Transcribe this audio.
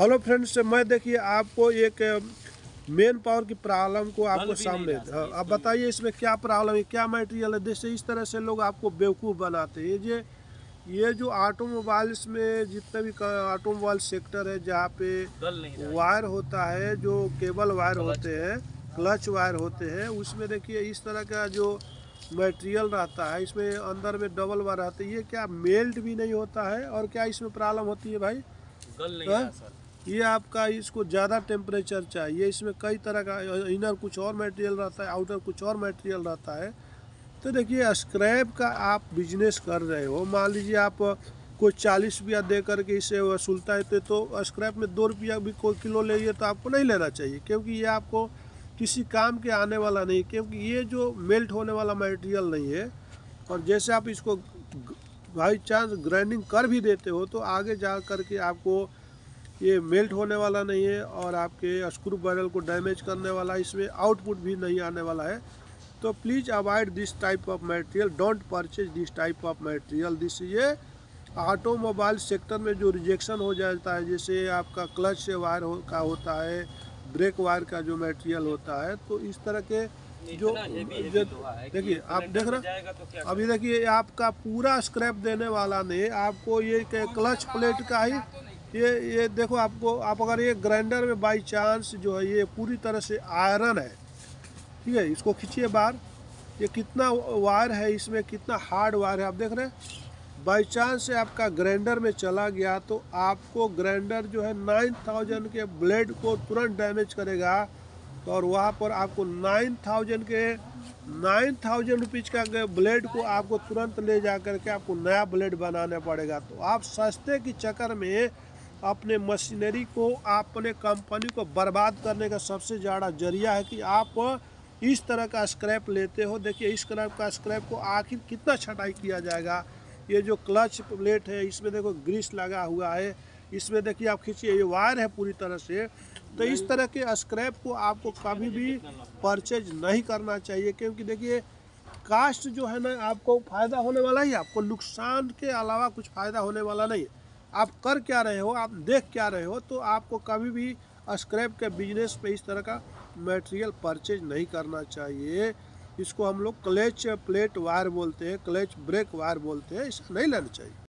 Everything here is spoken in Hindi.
हेलो फ्रेंड्स मैं देखिए आपको एक मेन पावर की प्रॉब्लम को आपको सामने रहा हाँ, अब बताइए इसमें क्या प्रॉब्लम है क्या मटेरियल है? जैसे इस तरह से लोग आपको बेवकूफ़ बनाते हैं। ये ये जो ऑटोमोबाइल्स में जितने भी ऑटोमोबाइल सेक्टर है जहाँ पे वायर होता है जो केबल वायर होते हैं क्लच वायर होते हैं उसमें देखिए इस तरह का जो मटेरियल रहता है इसमें अंदर में डबल वायर रहता है। ये क्या मेल्ट भी नहीं होता है और क्या इसमें प्रॉब्लम होती है भाई? गल नहीं हाँ? ये आपका इसको ज़्यादा टेम्परेचर चाहिए। इसमें कई तरह का इनर कुछ और मटेरियल रहता है आउटर कुछ और मटेरियल रहता है। तो देखिए स्क्रैप का आप बिज़नेस कर रहे हो। मान लीजिए आप कोई चालीस रुपया दे करके इसे वसूलता है तो, तो स्क्रैप में दो रुपया भी कोई किलो ले तो आपको नहीं लेना चाहिए क्योंकि ये आपको किसी काम के आने वाला नहीं क्योंकि ये जो मेल्ट होने वाला मटेरियल नहीं है। और जैसे आप इसको बाई चांस ग्राइंडिंग कर भी देते हो तो आगे जा करके आपको ये मेल्ट होने वाला नहीं है और आपके स्क्रू बैरल को डैमेज करने वाला है इसमें आउटपुट भी नहीं आने वाला है। तो please avoid this type of material don't purchase this type of material this ये ऑटोमोबाइल सेक्टर में जो रिजेक्शन हो जाता है जैसे आपका क्लच से वायर हो, का होता है ब्रेक वायर का जो मटेरियल होता है तो इस तरह के जो देखिए आप देख रहे तो अभी देखिए आपका पूरा स्क्रैप देने वाला नहीं आपको ये क्लच प्लेट का ही ये ये देखो आपको, आप अगर ये ग्राइंडर में बाई चांस जो है ये पूरी तरह से आयरन है, ठीक है, इसको खींचिए बाहर। ये कितना वायर है इसमें, कितना हार्ड वायर है, आप देख रहे हैं। बाई चांस से आपका ग्राइंडर में चला गया तो आपको ग्राइंडर जो है नाइन थाउज़ेंड के ब्लेड को तुरंत डैमेज करेगा तो और वहाँ पर आपको नाइन थाउज़ेंड के नाइन थाउज़ेंड रुपीज़ का ब्लेड को आपको तुरंत ले जा करके आपको नया ब्लेड बनाना पड़ेगा। तो आप सस्ते के चक्कर में अपने मशीनरी को, अपने कंपनी को बर्बाद करने का सबसे ज़्यादा ज़रिया है कि आप इस तरह का स्क्रैप लेते हो। देखिए, इस तरह का, स्क्रैप को आखिर कितना छटाई किया जाएगा? ये जो क्लच प्लेट है, इसमें देखो ग्रीस लगा हुआ है। इसमें देखिए, आप खींचिए, ये वायर है पूरी तरह से। तो इस तरह के स्क्रैप को आपको कभी भी परचेज नहीं करना चाहिए, क्योंकि देखिए, कास्ट जो है ना, आपको फ़ायदा होने वाला ही। आपको नुकसान के अलावा कुछ फ़ायदा होने वाला नहीं है। आप कर क्या रहे हो, आप देख क्या रहे हो तो आपको कभी भी स्क्रैप के बिज़नेस पे इस तरह का मटेरियल परचेज नहीं करना चाहिए। इसको हम लोग क्लेच प्लेट वायर बोलते हैं क्लेच ब्रेक वायर बोलते हैं, इसे नहीं लेना चाहिए।